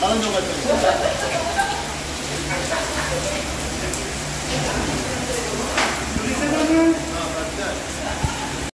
다른 점 같은